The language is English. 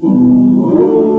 Ooh.